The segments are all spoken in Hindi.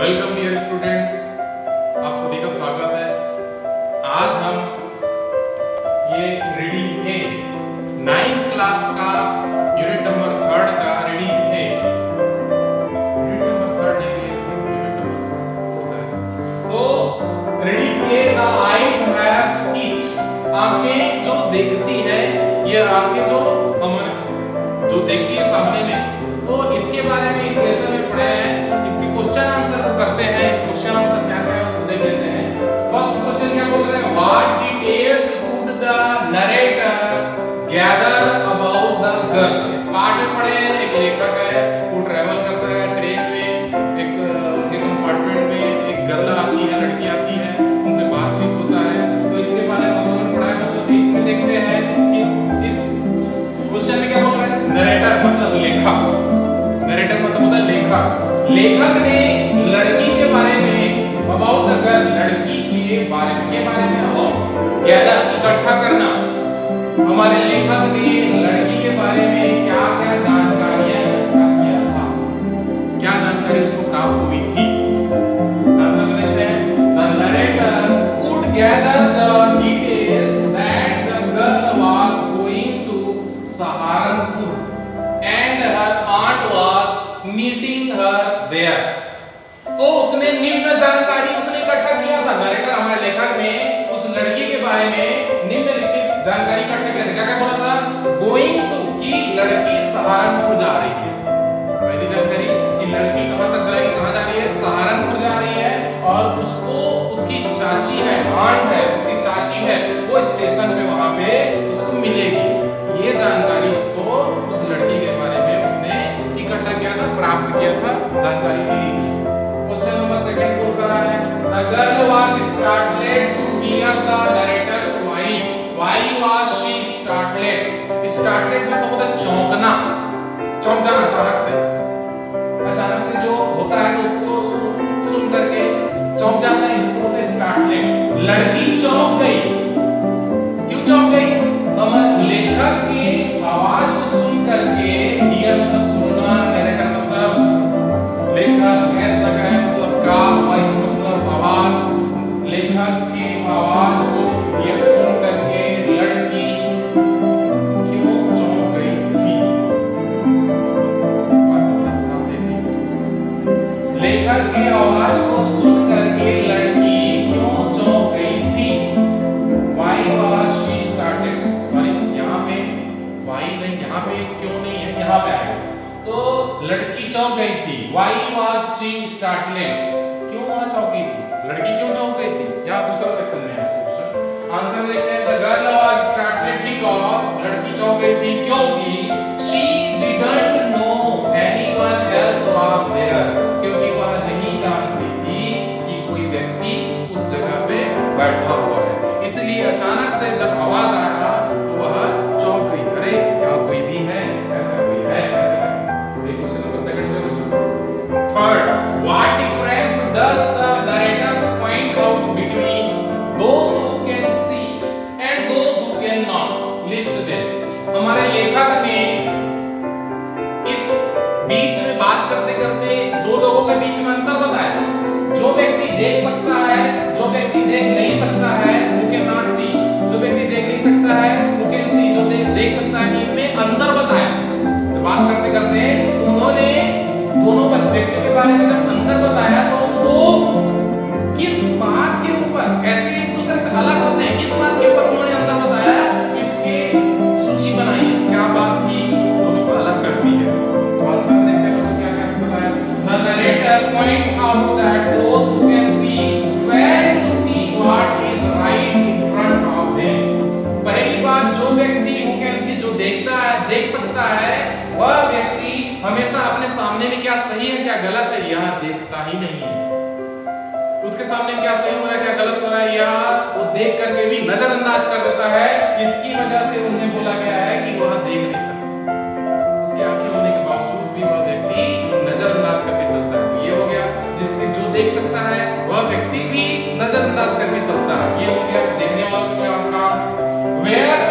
वेलकम डियर स्टूडेंट्स आप सभी का स्वागत है। आज हम ये रीडिंग ए नाइन्थ क्लास का यूनिट नंबर थर्ड का reading A unit number third unit number तो reading A the eyes have it आँखें जो देखती है, ये आँखें जो हमारे जो देखती है सामने में गैदर अबाउट द गर्ल इस पार्ट में पढ़े हैं, एक लेखक है, वो ट्रैवल करता है ट्रेन में, एक उनके कंपार्टमेंट में, एक गर्ल आती है, लड़की आती है, उनसे बातचीत होता है। तो इसके बारे में हम लोगों पढ़ा है बच्चों तो इसमें देखते हैं, इस इस क्वेश्चन में क्या बोल रहा है? नरेटर मतलब लेखक। नरेटर मतलब होता है लेखक। लेखक ने लड़की के बारे में अबाउट द गर्ल लड़की के बारे में, के बारे में अबाउट गैदर इकट्ठा करना। हमारे लेखक ने लड़की के बारे में क्या क्या स्टार्टलेड स्टार्टलेड मतलब होता चौंकना। चौंक जाना अचानक से। अचानक से जो होता है तो उसको सुन सुन करके चौंक जाता है, इसको होता है स्टार्टलेड लड़की चौंक लेखक की आवाज़ को सुन करके लड़की क्यों चौंक गई थी? Why was she started? Sorry यहाँ पे, why नहीं, यहाँ पे क्यों नहीं है? यहाँ पे आएगा। तो लड़की चौंक गई थी, why was she startled क्यों वहाँ चौंकी थी? लड़की क्यों चौंक देख करके भी नजरअंदाज कर देता है। इसकी वजह से उन्हें बोला गया है कि वह देख नहीं सकता। उसके आँखें होने के बावजूद भी वह व्यक्ति नजरअंदाज करके चलता है। ये हो गया, जिससे जो देख सकता है, वह व्यक्ति भी नजरअंदाज करके चलता है। ये हो गया देखने वालों का काम? वेयर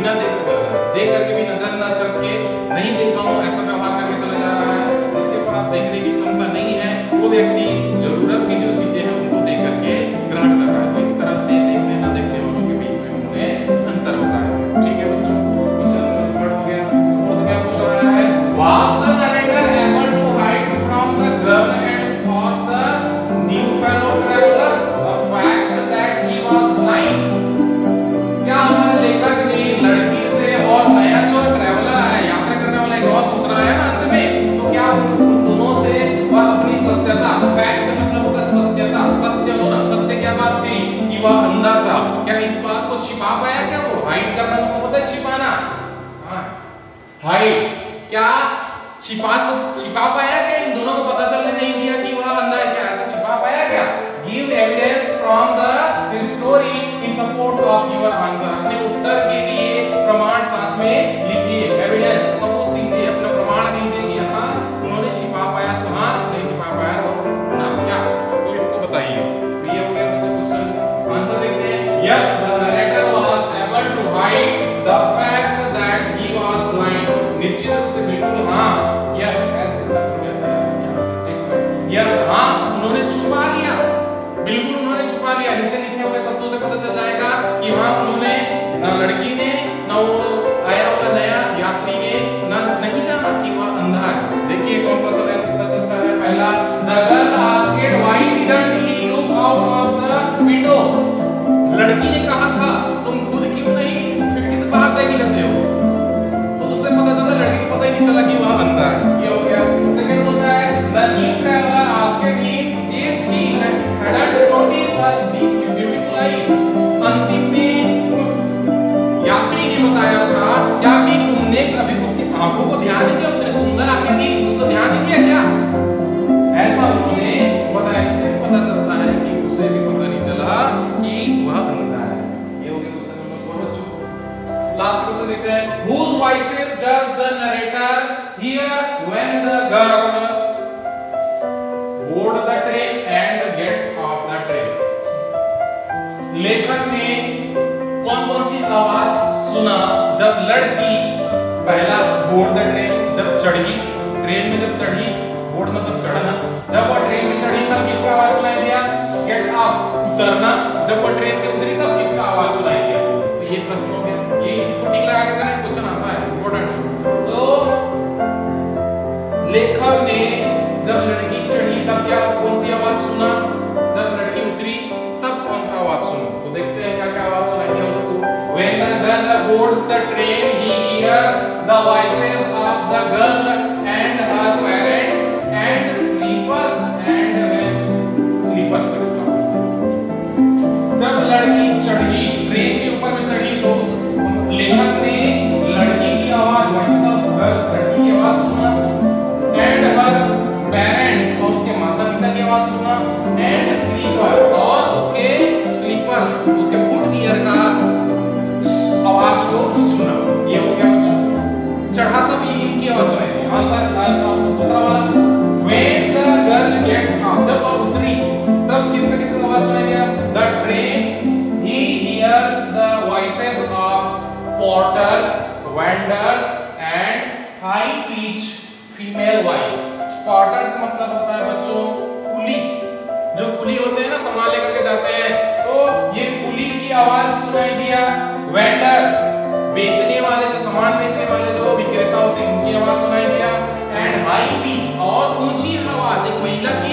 बिना देख देख करके भी नजरअंदाज करके नहीं देख हूँ ऐसा सत्यता फैक्ट मतलब होता सत्यता, सत्य होना। सत्य क्या बात थी? कि वह अंधा था। क्या इस बात को छिपा पाया क्या वो? हाइड करना मतलब होता है छिपाना। हाइड क्या? छिपा छिपा पाया क्या? इन दोनों को पता चलने नहीं दिया कि वह अंधा है क्या? ऐसा छिपा पाया क्या? Give evidence from the story in support of your does the narrator hear when the girl board the train and gets off the train? लेखक ने कौन कौन सी आवाज़ सुना जब लड़की पहला बोर्ड द ट्रेन जब चढ़ी? ट्रेन में जब चढ़ी बोर्ड मतलब चढ़ना। जब वो ट्रेन में चढ़ी, तब किसका आवाज़ सुनाई दिया? गेट ऑफ़ उतरना। जब वो ट्रेन से उतरी, तब किसका आवाज़ सुनाई दिया? तो ये प्रश्न हो गया। एंड स्लीपर्स और उसके स्लीपर्स उसके फुट ईयर का आवाज़ को सुना। ये हो गया चढ़ा तब ये इनकी आवाज़ सुनाई आंसर दूसरा वाला। When the girl gets off जब वह उतरी, तब किसका किसका आवाज़ सुनाई दिया the train, he hears the voices of porters, vendors and high pitch female voice porters मतलब होता है बच्चों होते हैं ना सामान लेकर के जाते हैं। तो ये कुली की आवाज़ सुनाई दिया। वेंडर्स बेचने वाले जो, सामान बेचने वाले जो विक्रेता होते हैं, उनकी आवाज़ सुनाई दिया। एंड हाई पिच और ऊँची आवाज़, एक महिला की